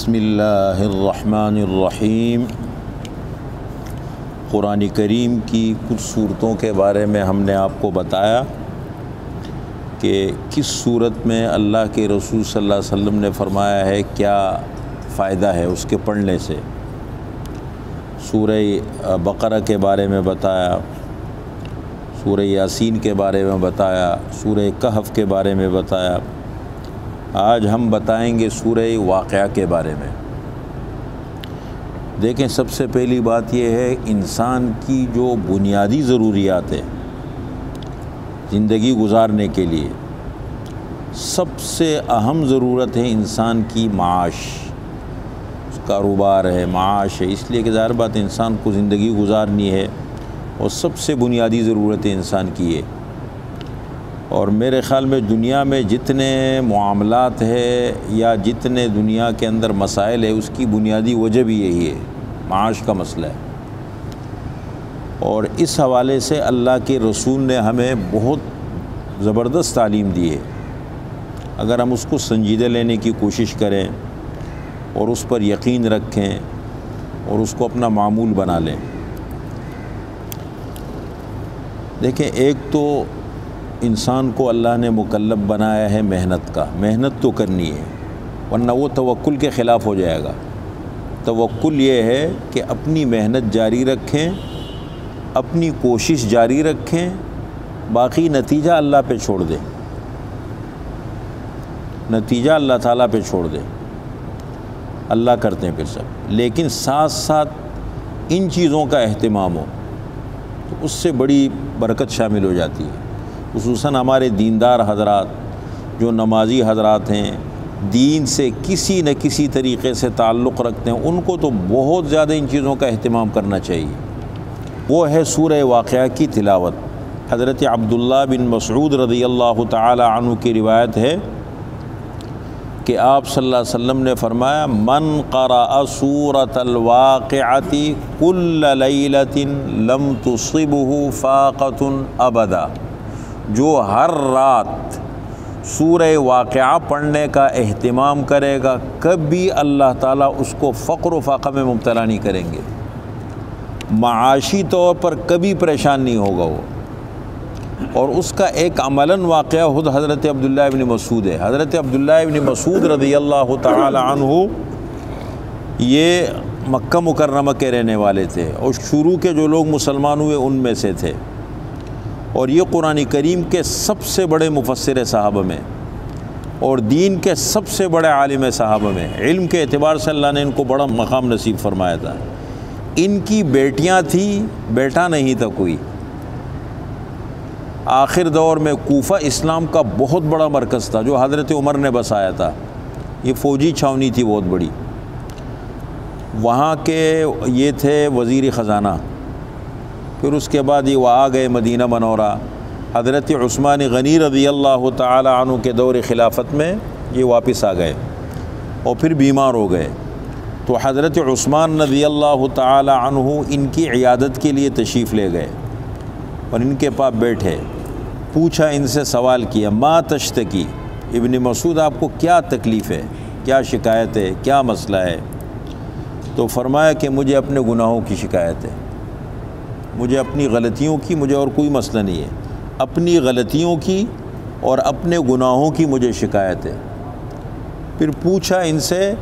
बिसमीम क़ुरान करीम की कुछ सूरतों के बारे में हमने आपको बताया कि किस सूरत में अल्लाह के रसूल सल्लल्लाहु अलैहि वसल्लम ने फ़रमाया है, क्या फ़ायदा है उसके पढ़ने से। सूरह बकरा के बारे में बताया, सूरह यासीन के बारे में बताया, सूरह कहफ़ के बारे में बताया आज हम बताएँगे सूरह वाक़ के बारे में। देखें, सबसे पहली बात यह है, इंसान की जो बुनियादी ज़रूरियात है, ज़िंदगी गुजारने के लिए, सबसे अहम ज़रूरत है इंसान की माश। कारोबार है, माश है, इसलिए कि ज़ाहिर बात, इंसान को ज़िंदगी गुजारनी है, और सबसे बुनियादी ज़रूरत है इंसान की है। और मेरे ख़्याल में दुनिया में जितने मामलात है या जितने दुनिया के अंदर मसाइल है, उसकी बुनियादी वजह भी यही है। माश का मसला है। और इस हवाले से अल्लाह के रसूल ने हमें बहुत ज़बरदस्त तालीम दी है। अगर हम उसको संजीदे लेने की कोशिश करें और उस पर यकीन रखें और उसको अपना मामूल बना लें। देखें, एक तो इंसान को अल्लाह ने मुकल्लब बनाया है मेहनत का। मेहनत तो करनी है, वरना वो तवक्ल के ख़िलाफ़ हो जाएगा। तवक्ल ये है कि अपनी मेहनत जारी रखें, अपनी कोशिश जारी रखें, बाकी नतीजा अल्लाह पे छोड़ दें। नतीजा अल्लाह ताला पे छोड़ दें। अल्लाह करते हैं फिर सब। लेकिन साथ साथ इन चीज़ों का अहतमाम हो तो उससे बड़ी बरकत शामिल हो जाती है। खसूस हमारे दीनदार हजरात, जो नमाजी हजरात हैं, दीन से किसी न किसी तरीके से ताल्लुक़ रखते हैं, उनको तो बहुत ज़्यादा इन चीज़ों का अहतमाम करना चाहिए। वो है सूर वाक़ की तिलावत। हज़रत अब्दुल्ला बिन मसरूद रदी अल्लाह तु की रिवायत है कि आप सल्लल्लाहु ने फरमाया, मन करा सूरत अलवाक़ाती कुल्ल लैलतिन लम तुसिबहु फ़ाक़तुन अबदा। जो हर रात सूर वाक़ पढ़ने का अहतमाम करेगा, कभी अल्लाह ताला उसको फ़क्र फ़ाक़ा में मुबतला नहीं करेंगे। माशी तौर पर कभी परेशान नहीं होगा वो। और उसका एक अमला वाक़ खुद हज़रत अब्दुल्ला इबन मसूद है। हज़रत अब्दुल्ला इबन मसूद रदी अल्लाह तु ये मक्का मुकर्रमा के रहने वाले थे। और शुरू के जो लोग मुसलमान हुए, उनमें से थे। और ये कुरान करीम के सबसे बड़े मुफसर साहब में और दीन के सबसे बड़े आलिम साहब में, इल्म के अतबार से अल्लाह ने इनको बड़ा मकाम नसीब फरमाया था। इनकी बेटियाँ थी, बेटा नहीं था कोई। आखिर दौर में कोफा इस्लाम का बहुत बड़ा मरकज़ था, जो हज़रत उमर ने बसाया था। ये फ़ौजी छावनी थी, बहुत बड़ी। वहाँ के ये थे वज़ी ख़जाना फिर उसके बाद ये वह आ गए मदीना मनौरा। हज़रत उस्मान गनी रदी अल्लाह तु के दौर खिलाफत में ये वापस आ गए और फिर बीमार हो गए। तो हज़रत उस्मान रदी अल्लाह तु इनकी इयादत के लिए तशरीफ़ ले गए और इनके पास बैठे। पूछा इनसे सवाल किया, माँ तश्तकी? इबन मसूद, आपको क्या तकलीफ़ है? क्या शिकायत है? क्या मसला है? तो फरमाया कि मुझे अपने गुनाहों की शिकायत है। मुझे अपनी गलतियों की मुझे और कोई मसला नहीं है। अपनी गलतियों की और अपने गुनाहों की मुझे शिकायत है। फिर पूछा इनसे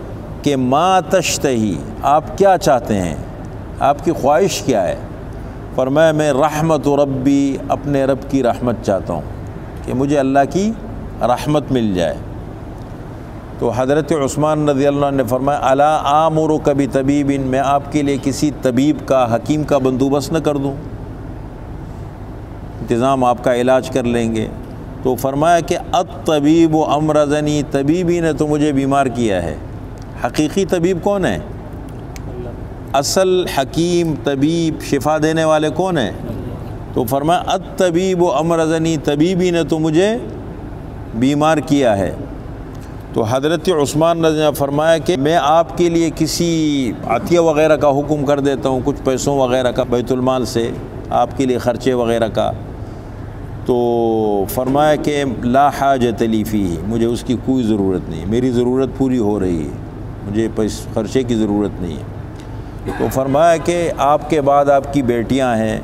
कि माँ तश्तही, आप क्या चाहते हैं? आपकी ख्वाहिश क्या है? पर मैं मैं रहमत रब्बी, अपने रब की रहमत चाहता हूँ कि मुझे अल्लाह की रहमत मिल जाए। तो हज़रत उस्मान रज़ी अल्लाह ने फरमाया, अला आमुर कभी तबीबिन मैं आपके लिए किसी तबीब का, हकीम का बंदोबस्त न कर दूँ। इंतज़ाम आपका इलाज कर लेंगे। तो फरमाया कि अत तबीब व अमरजनी, तबीबी ने तो मुझे बीमार किया है। हकीकी तबीब कौन है? असल हकीम, तबीब, शिफा देने वाले कौन है? तो फरमाया अत तबीब व अमरजनी, तबीबी ने तो मुझे बीमार किया है। तो हज़रत उस्मान ने फरमाया कि मैं आपके लिए किसी अतिया वगैरह का हुक्म कर देता हूँ, कुछ पैसों वगैरह का बैतुलमाल से, आपके लिए ख़र्चे वगैरह का। तो फरमाया कि ला तलीफ़ी मुझे उसकी कोई ज़रूरत नहीं, मेरी ज़रूरत पूरी हो रही है, मुझे पैसे, खर्चे की ज़रूरत नहीं है। तो फरमाया कि आपके बाद आपकी बेटियाँ हैं,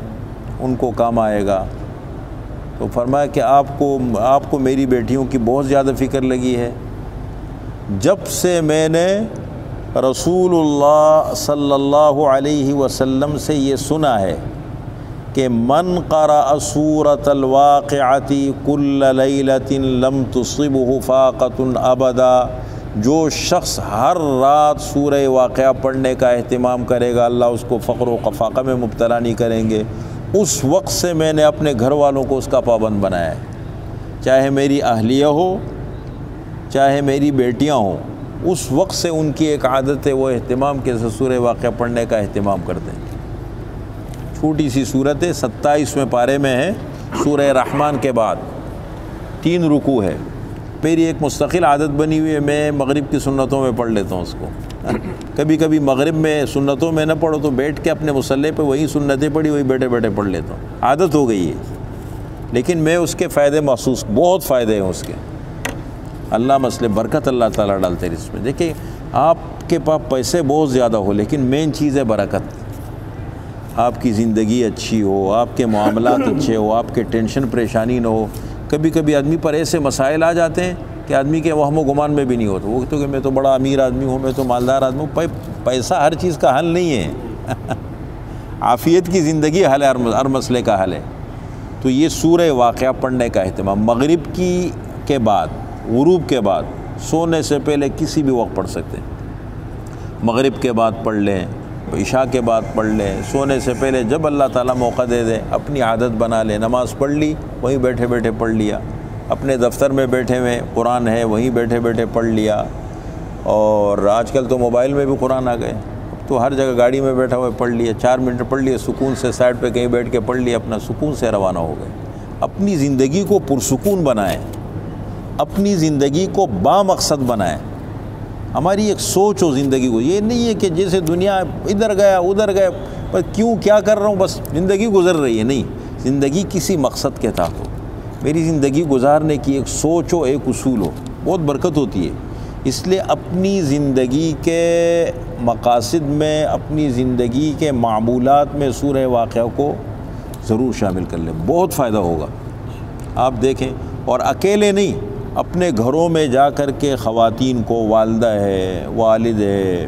उनको काम आएगा। तो फरमाया कि आपको आपको मेरी बेटियों की बहुत ज़्यादा फ़िक्र लगी है जब से मैंने रसूलुल्लाह सल्लल्लाहु अलैहि वसल्लम से ये सुना है कि मन करा सूरतलवाक़ाती कुल्लतिन लम तुसिब अबदा, जो शख्स हर रात सूर वाक़ पढ़ने का अहतमाम करेगा, अल्लाह उसको फ़ख्र कफ़ाक़ा में मुबतला नहीं करेंगे। उस वक्त से मैंने अपने घर वालों को उसका पाबंद बनाया है। चाहे मेरी अहलिया हो चाहे मेरी बेटियाँ हों, उस वक्त से उनकी एक आदत है, वो अहतमाम के ससुर वाक़ पढ़ने का अहतमाम करते हैं। छोटी सी सूरत है, सत्ताईसवें पारे में है सूर रहमान के बाद तीन रुकू है। मेरी एक मुस्तकिल आदत बनी हुई है, मैं मगरिब की सुन्नतों में पढ़ लेता हूँ उसको। कभी कभी मगरिब में सुन्नतों में न पढ़ो तो बैठ के अपने मुसल्ले पे वही सुन्नतें पढ़ी, वही बैठे बैठे पढ़ लेता हूँ। आदत हो गई है। लेकिन मैं उसके फ़ायदे महसूस, बहुत फ़ायदे हैं उसके। अल्लाह मसले बरकत अल्लाह ताला डालते हैं इसमें। देखिए आपके पास पैसे बहुत ज़्यादा हो लेकिन मेन चीज़ है बरकत। आपकी ज़िंदगी अच्छी हो आपके मामला अच्छे हो आपके टेंशन परेशानी ना हो। कभी कभी आदमी पर ऐसे मसाइल आ जाते हैं कि आदमी के वहम गुमान में भी नहीं होते। वो तो कि मैं तो बड़ा अमीर आदमी हूँ मैं तो मालदार आदमी हूँ पैसा हर चीज़ का हल नहीं है। आफ़ियत की ज़िंदगी हल है हर मसले का हल है। तो ये सूर वाक़ पढ़ने का अहतमाम। मगरिब की के बाद गुरूब के बाद, सोने से पहले किसी भी वक्त पढ़ सकते हैं। मगरिब के बाद पढ़ लें ईशा के बाद पढ़ लें, सोने से पहले जब अल्लाह ताला मौका दे दे, अपनी आदत बना लें, नमाज़ पढ़ ली, वहीं बैठे बैठे पढ़ लिया। अपने दफ्तर में बैठे हुए, कुरान है, वहीं बैठे बैठे पढ़ लिया। और आजकल तो मोबाइल में भी कुरान आ गए। तो हर जगह गाड़ी में बैठा हुआ पढ़ लिया, चार मिनट पढ़ लिया, सुकून से साइड पे कहीं बैठ के पढ़ लिया, अपना सुकून से रवाना हो गए। अपनी ज़िंदगी को पुरसकून बनाएँ। अपनी ज़िंदगी को बामकसद बनाएँ। हमारी एक सोच हो ज़िंदगी को। ये नहीं है कि जैसे दुनिया इधर गया, उधर गया, पर क्यों, क्या कर रहा हूँ? बस ज़िंदगी गुजर रही है। नहीं, ज़िंदगी किसी मकसद के तहत हो। मेरी ज़िंदगी गुजारने की एक सोच हो, एक उसूल हो, बहुत बरकत होती है। इसलिए अपनी ज़िंदगी के मकासद में, अपनी ज़िंदगी के मामूलत में सूर वाक़ को ज़रूर शामिल कर लें। बहुत फ़ायदा होगा। आप देखें, और अकेले नहीं अपने घरों में जा कर के ख़वातीन को वालदा है, वालिद है,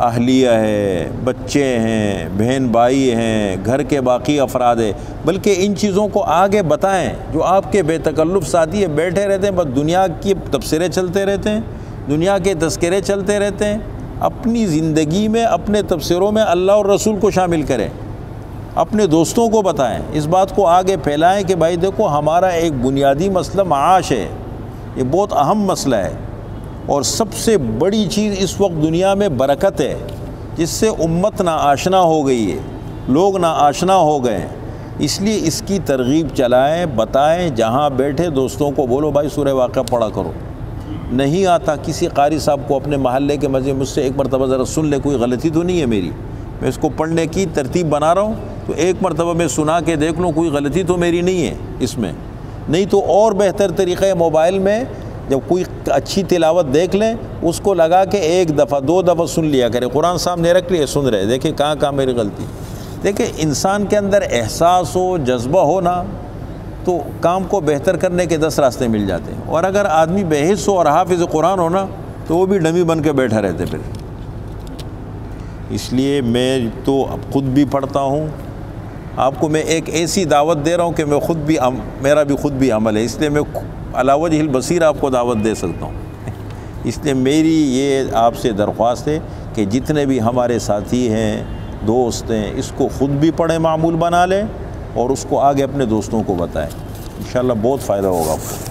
अहलिया है, बच्चे हैं बहन भाई हैं, घर के बाकी अफराद है। बल्कि इन चीज़ों को आगे बताएँ, जो आपके बेतकल्लुफ़ साथी है, बैठे रहते हैं, बस दुनिया की तबसरे चलते रहते हैं, दुनिया के तस्करे चलते रहते हैं। अपनी ज़िंदगी में, अपने तबसरों में अल्लाह और रसूल को शामिल करें। अपने दोस्तों को बताएँ, इस बात को आगे फैलाएँ कि भाई देखो, हमारा एक बुनियादी मसला, माश है। ये बहुत अहम मसला है और सबसे बड़ी चीज़ इस वक्त दुनिया में बरकत है, जिससे उम्मत ना आशना हो गई है, लोग ना आशना हो गए इसलिए इसकी तरगीब चलाएँ, बताएँ, जहाँ बैठे दोस्तों को बोलो, भाई सूर्य वाक़ पढ़ा करो। नहीं आता किसी कारी साहब को अपने महल्ले के मज़े मुझसे एक मरतबा ज़रा सुन ले, कोई गलती तो नहीं है मेरी। मैं इसको पढ़ने की तरतीब बना रहा हूँ तो एक मरतबा मैं सुना के देख लूँ, कोई गलती तो मेरी नहीं है इसमें। नहीं तो और बेहतर तरीक़े मोबाइल में जब कोई अच्छी तिलावत देख लें, उसको लगा के एक दफ़ा, दो दफ़ा सुन लिया करें। कुरान सामने रख लिए, सुन रहे। देखिए कहाँ कहाँ मेरी गलती। देखिए इंसान के अंदर एहसास हो, जज्बा हो ना तो काम को बेहतर करने के दस रास्ते मिल जाते हैं। और अगर आदमी बेहिस हो और हाफिज़ कुरान हो ना तो वो भी डमी बन के बैठा रहते फिर। इसलिए मैं तो अब ख़ुद भी पढ़ता हूँ आपको मैं एक ऐसी दावत दे रहा हूँ कि मैं ख़ुद भी अम, मेरा भी ख़ुद भी अमल है। इसलिए मैं अलावज हिल बसीर आपको दावत दे सकता हूँ। इसलिए मेरी ये आपसे दरख्वास्त है कि जितने भी हमारे साथी हैं दोस्त हैं इसको ख़ुद भी पढ़ें मामूल बना लें और उसको आगे अपने दोस्तों को बताएँ। इन बहुत फ़ायदा होगा आपको।